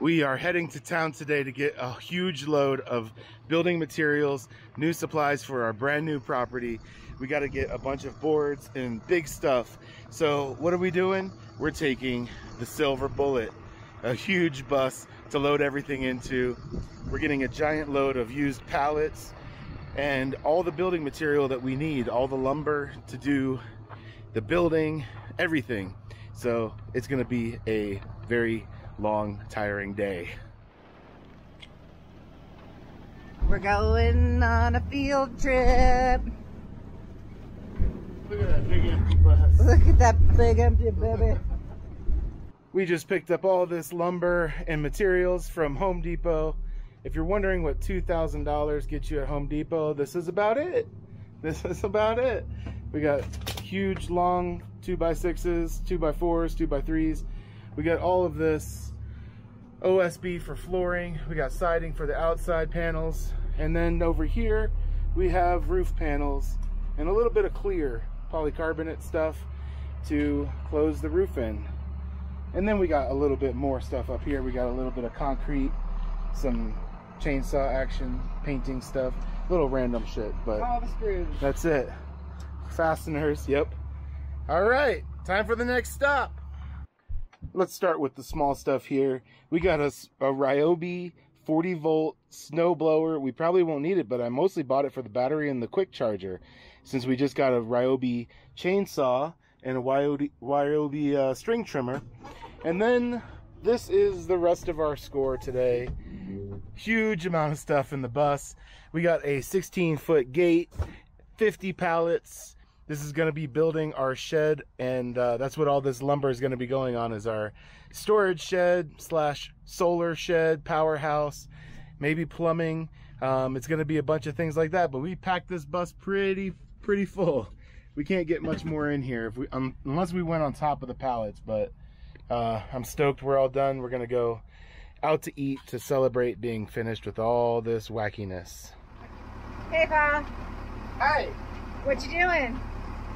We are heading to town today to get a huge load of building materials, new supplies for our brand new property. We got to get a bunch of boards and big stuff. So what are we doing? We're taking the Silver Bullet, a huge bus to load everything into. We're getting a giant load of used pallets and all the building material that we need, all the lumber to do the building, everything. So it's gonna be a very long, tiring day. We're going on a field trip. Look at that big empty bus. Look at that big empty baby. We just picked up all this lumber and materials from Home Depot. If you're wondering what $2,000 gets you at Home Depot, this is about it. This is about it. We got huge, long 2x6s, 2x4s, 2x3s. We got all of this OSB for flooring. We got siding for the outside panels. And then over here, we have roof panels and a little bit of clear polycarbonate stuff to close the roof in. And then we got a little bit more stuff up here. We got a little bit of concrete, some chainsaw action, painting stuff, little random shit, but All the screws. that's it. Fasteners, yep. All right, time for the next stop. Let's start with the small stuff here. We got a Ryobi 40 volt snow blower. We probably won't need it, but I mostly bought it for the battery and the quick charger since we just got a Ryobi chainsaw and a Ryobi, Ryobi uh, string trimmer. And then this is the rest of our score today. Huge amount of stuff in the bus. We got a 16 foot gate, 50 pallets. This is going to be building our shed, and uh, that's what all this lumber is going to be going on is our storage shed slash solar shed, powerhouse, maybe plumbing. Um, it's going to be a bunch of things like that. But we packed this bus pretty pretty full. We can't get much more in here if we um, unless we went on top of the pallets. But uh, I'm stoked we're all done. We're gonna go out to eat to celebrate being finished with all this wackiness. Hey, Pa. Hey, What you doing?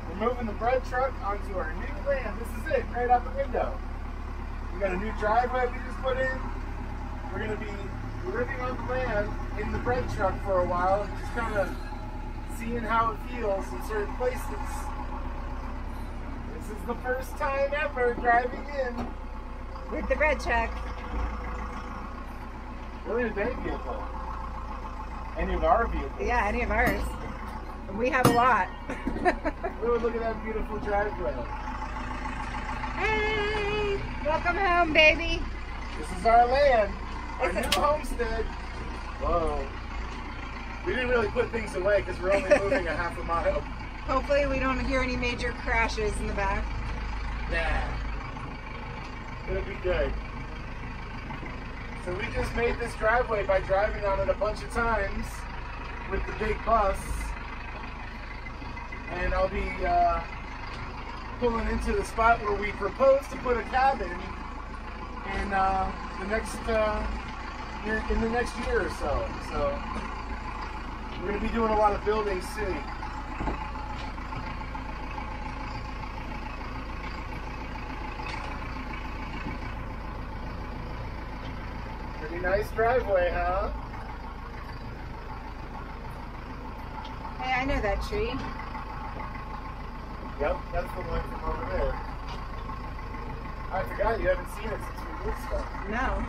We're moving the bread truck onto our new land. This is it, right out the window. We got a new driveway we just put in. We're gonna be living on the land in the bread truck for a while, and just kind of seeing how it feels in certain places. This is the first time ever driving in. With the bread truck. Really, a day vehicle. Any of our vehicles. Yeah, any of ours. And we have a lot. Oh, look at that beautiful driveway. hey! Welcome home, baby. This is our land, our new homestead. Whoa. We didn't really put things away because we're only moving a half a mile. Hopefully, we don't hear any major crashes in the back. Nah. It'll be good. So we just made this driveway by driving on it a bunch of times with the big bus. And I'll be uh, pulling into the spot where we propose to put a cabin in uh, the next uh, year, in the next year or so. So we're gonna be doing a lot of building soon. Pretty nice driveway, huh? Hey, I know that tree. Yep, that's the one from over there. I forgot you haven't seen it since we moved stuff. No.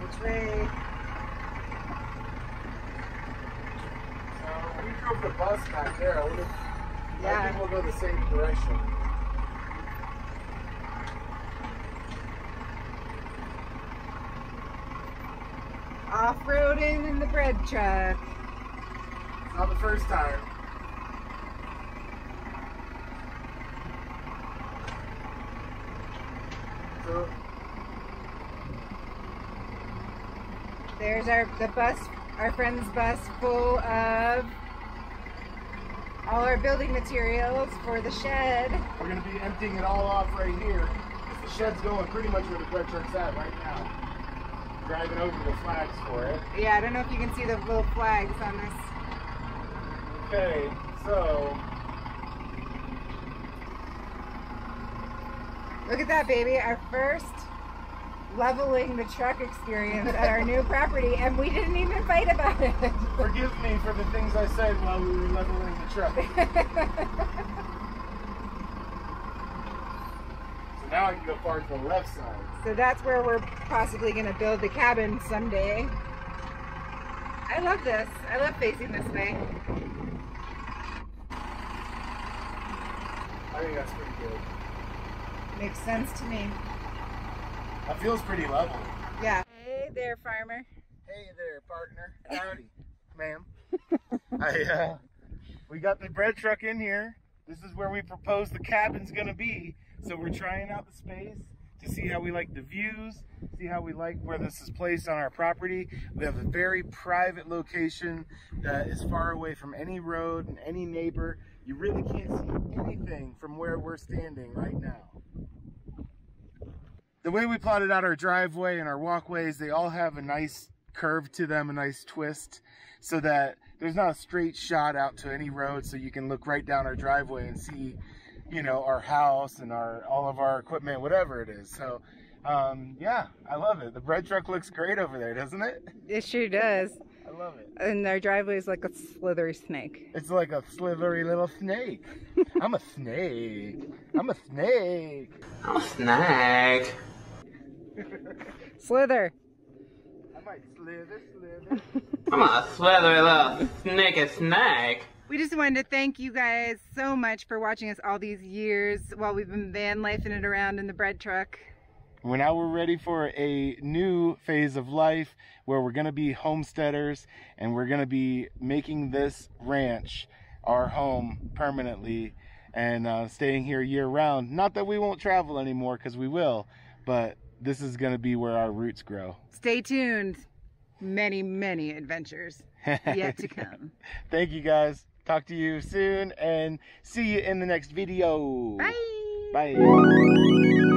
Which way? So we drove the bus back there. I, would've- I think we'll go the same direction. Off-roading in the bread truck. Not the first time. There's our the bus, our friend's bus full of all our building materials for the shed. we're gonna be emptying it all off right here. The shed's going pretty much where the bread truck's at right now. Driving over the flags for it. Yeah, I don't know if you can see the little flags on this. Okay, so Look at that, baby. Our first leveling the truck experience at our new property, and we didn't even fight about it. Forgive me for the things I said while we were leveling the truck. so now I can go far to the left side. so that's where we're possibly going to build the cabin someday. I love this. I love facing this way. I think that's pretty good. Makes sense to me. That feels pretty level. Yeah. Hey there, farmer. Hey there, partner. Howdy, ma'am. I uh, we got the bread truck in here. This is where we propose the cabin's gonna be. So we're trying out the space to see how we like the views, see how we like where this is placed on our property. We have a very private location that is far away from any road and any neighbor. You really can't see anything from where we're standing right now. The way we plotted out our driveway and our walkways, they all have a nice curve to them, a nice twist, so that there's not a straight shot out to any road so you can look right down our driveway and see you know our house and our all of our equipment whatever it is. So um yeah i love it. The bread truck looks great over there doesn't it? It sure does. i love it. And our driveway is like a slithery snake. it's like a slithery little snake. I'm a snake. I'm a snake. I'm a snake. Slither. i might slither slither I'm a slithery little sneaky snake. We just wanted to thank you guys so much for watching us all these years while we've been van lifing it around in the bread truck. Well, now we're ready for a new phase of life where we're going to be homesteaders and we're going to be making this ranch our home permanently and uh, staying here year round. Not that we won't travel anymore because we will, but this is going to be where our roots grow. Stay tuned. Many, many adventures yet to come. Thank you guys. Talk to you soon and see you in the next video. Bye. Bye.